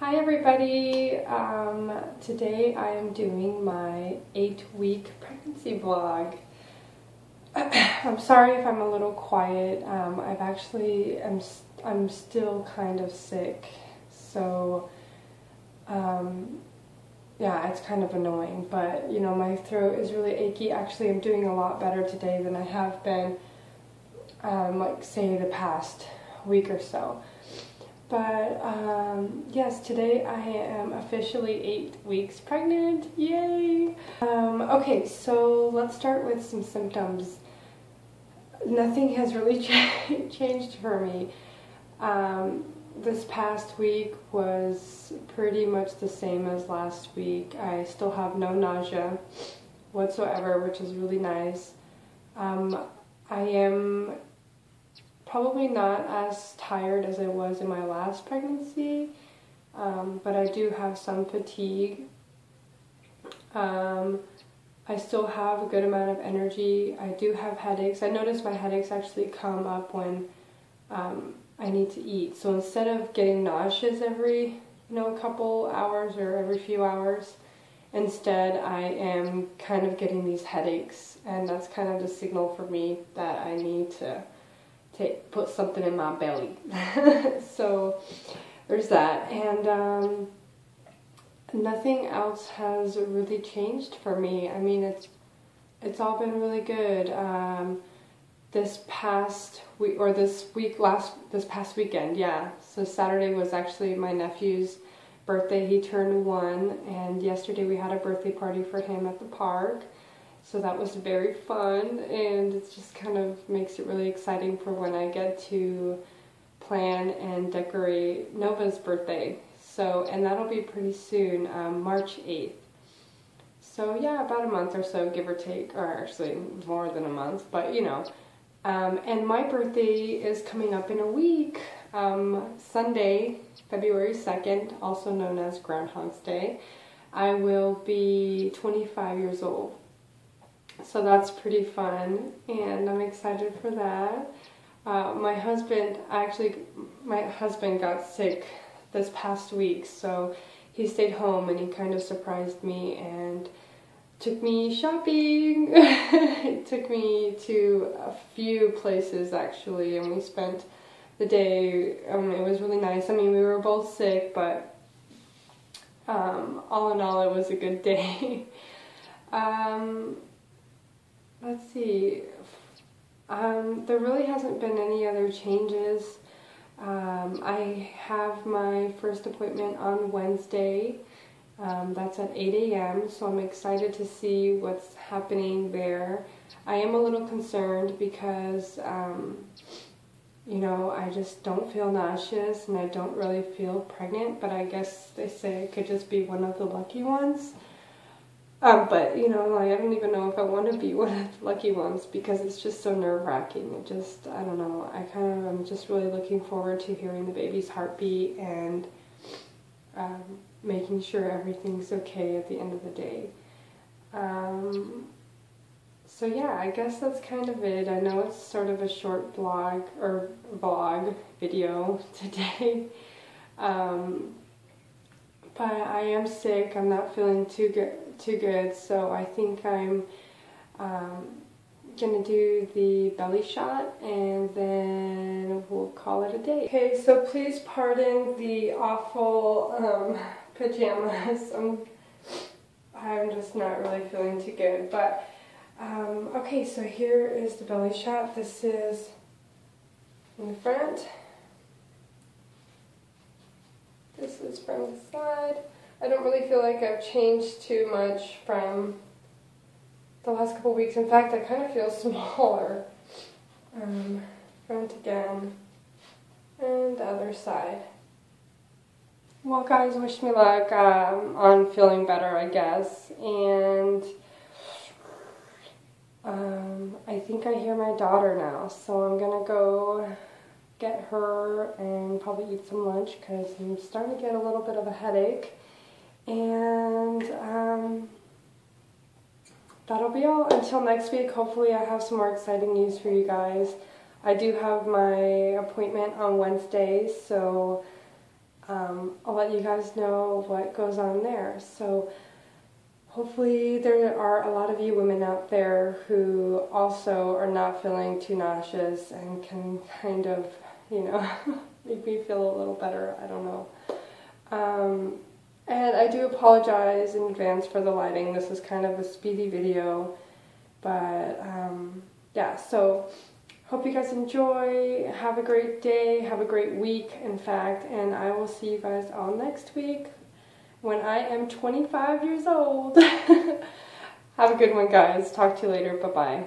Hi everybody! Um, today I am doing my 8 week pregnancy vlog. I'm sorry if I'm a little quiet. Um, I've actually, I'm, I'm still kind of sick. So, um, yeah, it's kind of annoying. But, you know, my throat is really achy. Actually, I'm doing a lot better today than I have been, um, like, say, the past week or so. But um, yes, today I am officially eight weeks pregnant. Yay! Um, okay, so let's start with some symptoms. Nothing has really changed for me. Um, this past week was pretty much the same as last week. I still have no nausea whatsoever, which is really nice. Um, I am probably not as tired as I was in my last pregnancy, um, but I do have some fatigue. Um, I still have a good amount of energy. I do have headaches. I notice my headaches actually come up when um, I need to eat. So instead of getting nauseous every you know couple hours or every few hours, instead I am kind of getting these headaches, and that's kind of the signal for me that I need to take, put something in my belly. so there's that. And um, nothing else has really changed for me. I mean, it's it's all been really good. Um, this past week, or this week, last this past weekend, yeah. So Saturday was actually my nephew's birthday. He turned one, and yesterday we had a birthday party for him at the park. So that was very fun and it just kind of makes it really exciting for when I get to plan and decorate Nova's birthday. So, and that'll be pretty soon, um, March 8th. So yeah, about a month or so, give or take, or actually more than a month, but you know. Um, and my birthday is coming up in a week, um, Sunday, February 2nd, also known as Groundhog's Day. I will be 25 years old. So that's pretty fun, and I'm excited for that. Uh, my husband, actually, my husband got sick this past week, so he stayed home and he kind of surprised me and took me shopping. took me to a few places actually, and we spent the day. Um, it was really nice. I mean, we were both sick, but um, all in all, it was a good day. um, let's see. Um, there really hasn't been any other changes. Um, I have my first appointment on Wednesday. Um, that's at 8 a.m., so I'm excited to see what's happening there. I am a little concerned because, um, you know, I just don't feel nauseous and I don't really feel pregnant, but I guess they say it could just be one of the lucky ones. Um, but you know, like I don't even know if I want to be one of the lucky ones because it's just so nerve wracking. It just, I don't know. I kind of am just really looking forward to hearing the baby's heartbeat and um, making sure everything's okay at the end of the day. Um, so yeah, I guess that's kind of it. I know it's sort of a short blog or vlog video today. But I am sick. I'm not feeling too good too good, so I think I'm um, gonna do the belly shot and then we'll call it a day. Okay, so please pardon the awful um, pajamas. I'm, I'm just not really feeling too good, but um, okay, so here is the belly shot. This is in the front. This from the side. I don't really feel like I've changed too much from the last couple weeks. In fact, I kind of feel smaller. Um, front again, and the other side. Well, guys, wish me luck um, on feeling better, I guess. And um, I think I hear my daughter now, so I'm gonna go get her and probably eat some lunch because I'm starting to get a little bit of a headache. And um, that'll be all. Until next week, hopefully I have some more exciting news for you guys. I do have my appointment on Wednesday, so um, I'll let you guys know what goes on there. So hopefully there are a lot of you women out there who also are not feeling too nauseous and can kind of, you know, make me feel a little better. I don't know. Um, and I do apologize in advance for the lighting. This is kind of a speedy video. But um, yeah, so hope you guys enjoy. Have a great day. Have a great week, in fact. And I will see you guys all next week when I am 25 years old. have a good one, guys. Talk to you later. Bye bye.